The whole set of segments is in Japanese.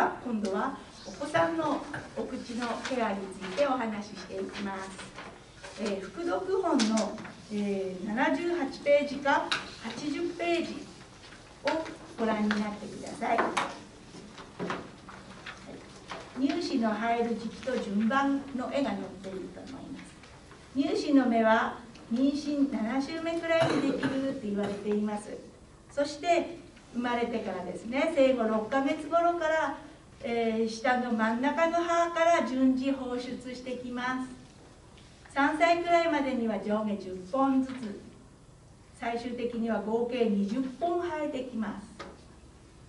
は今度はお子さんのお口のケアについてお話ししていきます、えー、副読本の、えー、78ページか80ページをご覧になってください、はい、乳歯の入る時期と順番の絵が載っていると思います。乳歯の目は妊娠7週目くらいにできるって言われています。そして生まれてからですね生後6ヶ月頃から、えー、下の真ん中の歯から順次放出してきます。3歳くらいまでには上下10本ずつ最終的には合計20本生えてきます。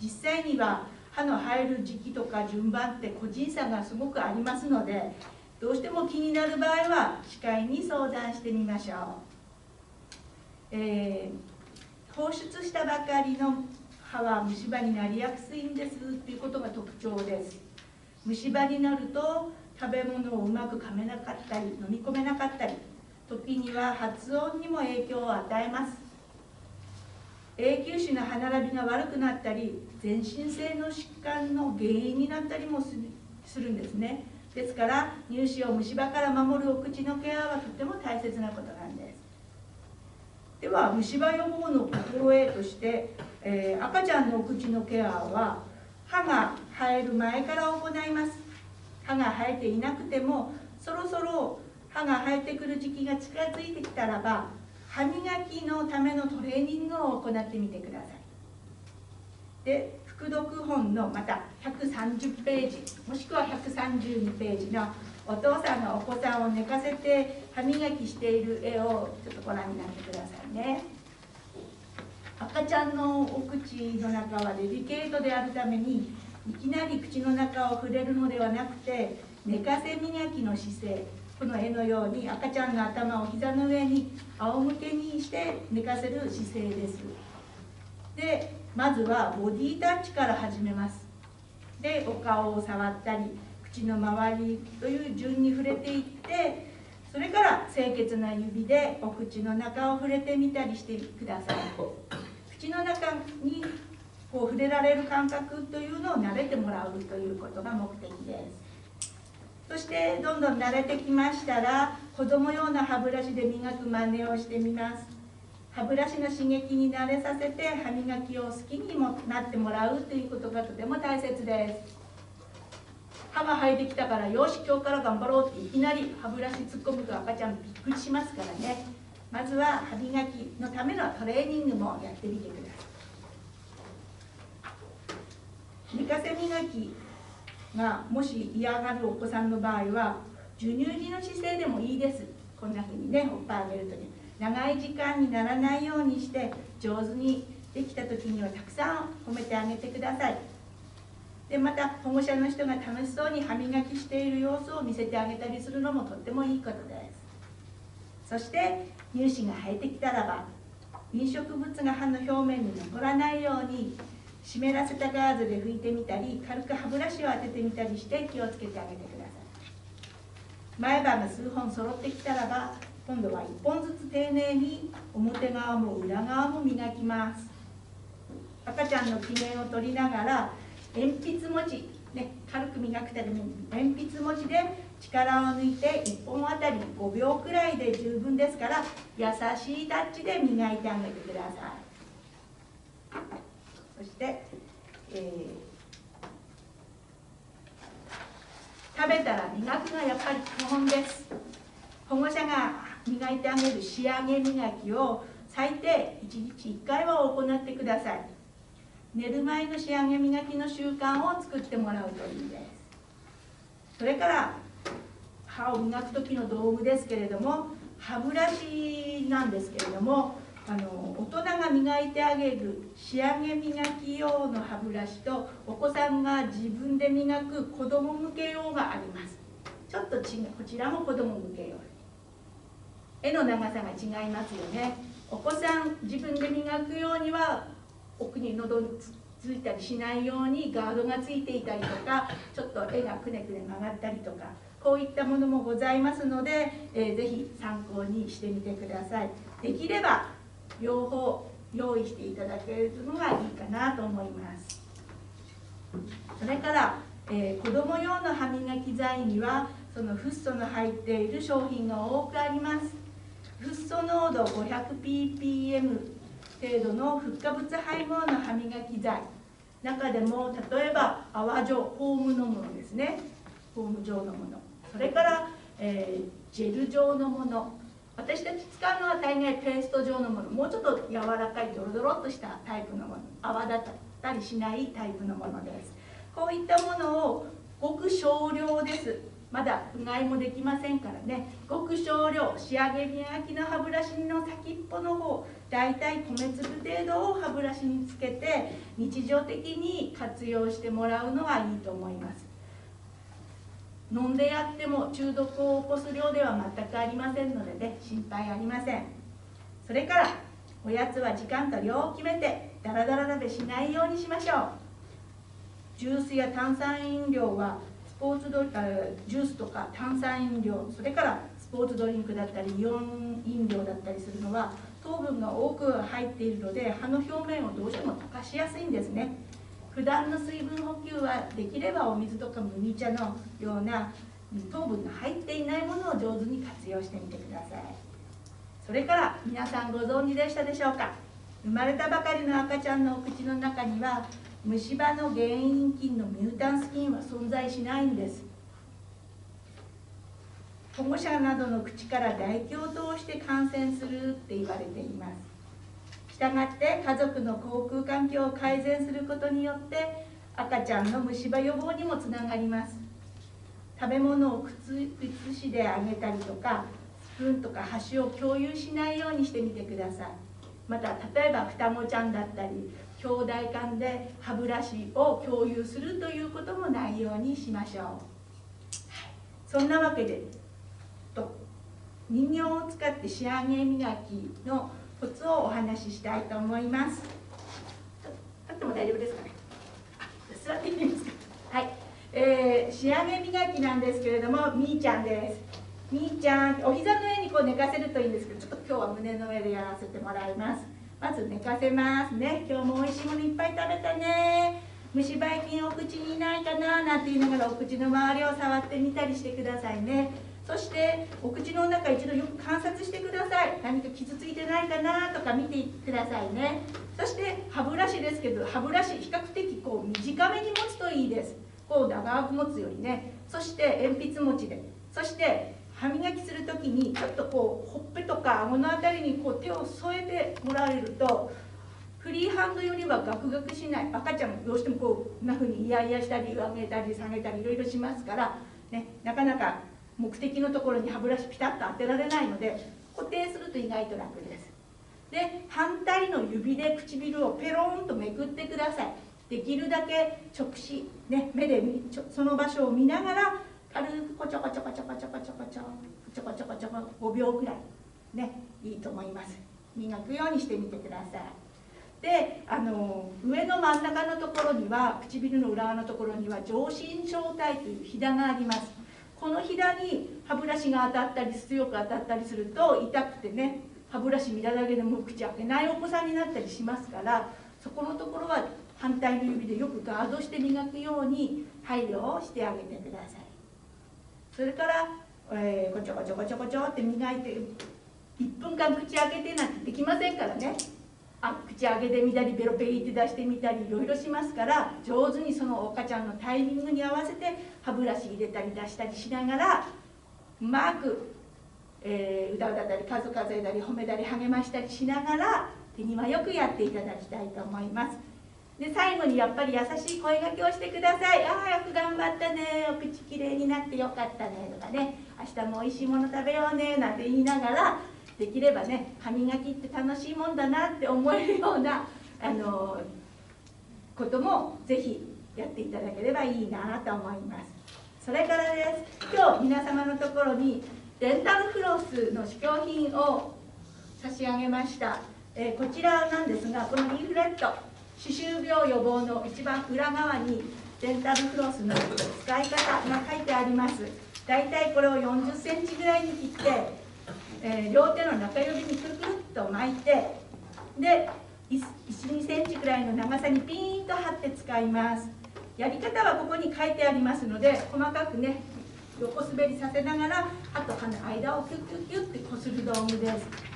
実際には歯の生える時期とか順番って個人差がすごくありますのでどうしても気になる場合は歯科医に相談してみましょう、えー、放出したばかりの歯は虫歯になりやすいんですっていうことが特徴です。虫歯になると食べ物をうまく噛めなかったり飲み込めなかったり時には発音にも影響を与えます。永久歯の歯並びが悪くなったり全身性の疾患の原因になったりもするんですね。ですから乳歯を虫歯から守るお口のケアはとても大切なことなんでは虫歯予防の心得として、えー、赤ちゃんのお口のケアは歯が生える前から行います。歯が生えていなくてもそろそろ歯が生えてくる時期が近づいてきたらば歯磨きのためのトレーニングを行ってみてください。で副読本のまた130ページもしくは132ページのお父さんがお子さんを寝かせて歯磨きしている絵をちょっとご覧になってくださいね。赤ちゃんのお口の中はデリケートであるためにいきなり口の中を触れるのではなくて寝かせ磨きの姿勢この絵のように赤ちゃんの頭を膝の上に仰向けにして寝かせる姿勢です。でまずはボディタッチから始めます。でお顔を触ったり口の周りという順に触れていってそれから清潔な指でお口の中を触れてみたりしてください。口の中にこう触れられる感覚というのを慣れてもらうということが目的です。そしてどんどん慣れてきましたら子供用の歯ブラシで磨く真似をしてみます。歯ブラシの刺激に慣れさせて歯磨きを好きにもなってもらうということがとても大切です。歯が生えてきたからよし今日から頑張ろうっていきなり歯ブラシ突っ込むと赤ちゃんびっくりしますからね。まずは歯磨きのためのトレーニングもやってみてください。寝かせ磨きがもし嫌がるお子さんの場合は授乳時の姿勢でもいいです。こんな風にねおっぱいあげるとき長い時間にならないようにして上手にできた時にはたくさん褒めてあげてください。でまた保護者の人が楽しそうに歯磨きしている様子を見せてあげたりするのもとってもいいことです。そして乳歯が生えてきたらば飲食物が歯の表面に残らないように湿らせたガーゼで拭いてみたり軽く歯ブラシを当ててみたりして気をつけてあげてください。前歯が数本揃ってきたらば今度は1本ずつ丁寧に表側も裏側も磨きます。赤ちゃんの記念を取りながら鉛筆文字、ね、軽く磨くために鉛筆文字で力を抜いて1本あたり5秒くらいで十分ですから優しいタッチで磨いてあげてください。そして、えー、食べたら磨くがやっぱり基本です。保護者が磨いてあげる仕上げ磨きを最低1日1回は行ってください。寝る前の仕上げ磨きの習慣を作ってもらうといいです。それから歯を磨く時の道具ですけれども歯ブラシなんですけれどもあの大人が磨いてあげる仕上げ磨き用の歯ブラシとお子さんが自分で磨く子供向け用があります。ちょっと違うこちらも子供向け用絵の長さが違いますよね。お子さん自分で磨くようには奥に喉ついたりしないようにガードがついていたりとかちょっと絵がくねくね曲がったりとかこういったものもございますので、えー、ぜひ参考にしてみてください。できれば両方用意していただけるのがいいかなと思います。それから、えー、子供用の歯磨き剤にはそのフッ素の入っている商品が多くあります。フッ素濃度 500ppm 程度のフッ化物配合の歯磨き剤。中でも例えば泡状フォームのものですね。フォーム状のもの。それから、えー、ジェル状のもの。私たち使うのは大概ペースト状のもの。もうちょっと柔らかいドロドロっとしたタイプのもの。泡立ったりしないタイプのものです。こういったものをごく少量です。まだうがいもできませんからね。ごく少量仕上げ磨きの歯ブラシの先っぽの方だいたい米粒程度を歯ブラシにつけて日常的に活用してもらうのはいいと思います。飲んでやっても中毒を起こす量では全くありませんのでね心配ありません。それからおやつは時間と量を決めてダラダラ鍋しないようにしましょう。ジュースや炭酸飲料はポーツドジュースとか炭酸飲料それからスポーツドリンクだったりイオン飲料だったりするのは糖分が多く入っているので歯の表面をどうしても溶かしやすいんですね。普段の水分補給はできればお水とか麦茶のような糖分が入っていないものを上手に活用してみてください。それから皆さんご存知でしたでしょうか？生まれたばかりの赤ちゃんのお口の中には虫歯の原因菌のミュータンス菌は存在しないんです。保護者などの口から唾液を通して感染するって言われています。したがって家族の口腔環境を改善することによって赤ちゃんの虫歯予防にもつながります。食べ物を靴しであげたりとかスプーンとか箸を共有しないようにしてみてください。また例えば双子ちゃんだったり兄弟間で歯ブラシを共有するということもないようにしましょう、はい、そんなわけでと人形を使って仕上げ磨きのコツをお話ししたいと思います。立っても大丈夫ですかね。座っていきますか？はい、えー、仕上げ磨きなんですけれどもみーちゃんです。みーちゃんお膝の上にこう寝かせるといいんですけどちょっと今日は胸の上でやらせてもらいます。まず寝かせますね。今日も美味しいものいっぱい食べたね。虫歯菌お口にいないかななんて言いながらお口の周りを触ってみたりしてくださいね。そしてお口の中一度よく観察してください。何か傷ついてないかなとか見てくださいね。そして歯ブラシですけど歯ブラシ比較的こう短めに持つといいです。こう長く持つよりね。そして鉛筆持ちで。そして歯磨きする時にちょっとこうほっぺとか顎の辺りにこう手を添えてもらえるとフリーハンドよりはガクガクしない。赤ちゃんもどうしてもこうなふうにイヤイヤしたり上げたり下げたりいろいろしますから、ね、なかなか目的のところに歯ブラシピタッと当てられないので固定すると意外と楽です。で反対の指で唇をペロンとめくってください。できるだけ直視、ね、目でその場所を見ながら軽くこちょこちょこちょこちょこちょこちょこちょこちょこちょこ5秒ぐらいねいいと思います磨くようにしてみてくださいであの上の真ん中のところには唇の裏側のところには上心小体というひだがありますこのひだに歯ブラシが当たったり強く当たったりすると痛くてね歯ブラシ見ただけでも口開けないお子さんになったりしますからそこのところは反対の指でよくガードして磨くように配慮をしてあげてくださいそれから、えー、こちょこちょこちょこちょって磨いて1分間口開けてなんてできませんからねあ口開けてみたりベロペリって出してみたりいろいろしますから上手にその赤ちゃんのタイミングに合わせて歯ブラシ入れたり出したりしながらうまく、えー、歌だったり数数えたり褒めたり励ましたりしながら手際よくやっていただきたいと思います。で最後にやっぱり優しい声がけをしてください。ああよく頑張ったね。お口きれいになってよかったね。とかね。明日も美味しいもの食べようね。なんて言いながらできればね歯磨きって楽しいもんだなって思えるようなあのこともぜひやっていただければいいなと思います。それからです。今日皆様のところにデンタルフロスの試供品を差し上げました、えー、こちらなんですがこのリーフレット。歯周病予防の一番裏側にデンタルフロスの使い方が書いてあります。大体これを40センチぐらいに切って、えー、両手の中指にくるくるっと巻いてで12センチぐらいの長さにピーンと貼って使います。やり方はここに書いてありますので細かくね横滑りさせながら歯と歯の間をキュッキュッキュッってこする道具です。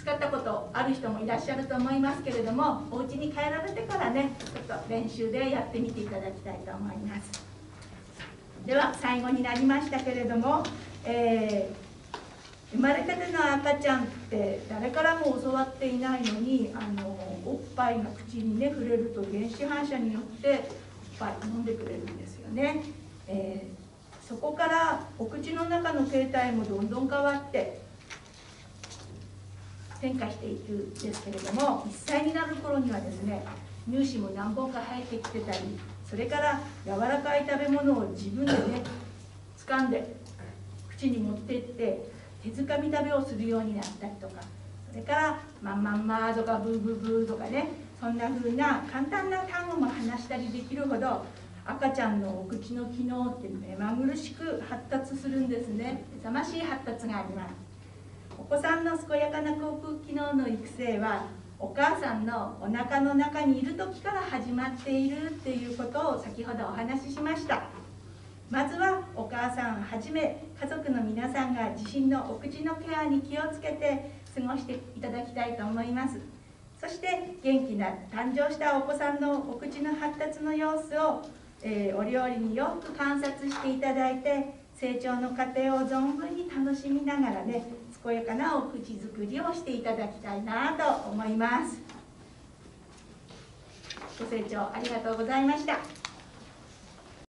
使ったことある人もいらっしゃると思いますけれどもお家に帰られてからねちょっと練習でやってみていただきたいと思います。では最後になりましたけれども、えー生まれたての赤ちゃんって誰からも教わっていないのにあのおっぱいが口にね触れると原始反射によっておっぱい飲んでくれるんですよね、えー、そこからお口の中の形態もどんどん変わって変化していくんですけれども1歳になる頃にはですね乳歯も何本か生えてきてたりそれから柔らかい食べ物を自分でね掴んで口に持ってって手づかみ食べをするようになったりとかそれから「まんまんま」とか「ブーブーブー」とかねそんな風な簡単な単語も話したりできるほど赤ちゃんのお口の機能って目まぐるしく発達するんですね。目覚ましい発達があります。お子さんの健やかな口腔機能の育成はお母さんのお腹の中にいる時から始まっているっていうことを先ほどお話ししました。まずはお母さんはじめ家族の皆さんが自身のお口のケアに気をつけて過ごしていただきたいと思います。そして元気な誕生したお子さんのお口の発達の様子を、えー、お料理によく観察していただいて成長の過程を存分に楽しみながらね健やかなお口づくりをしていただきたいなと思いますご清聴ありがとうございました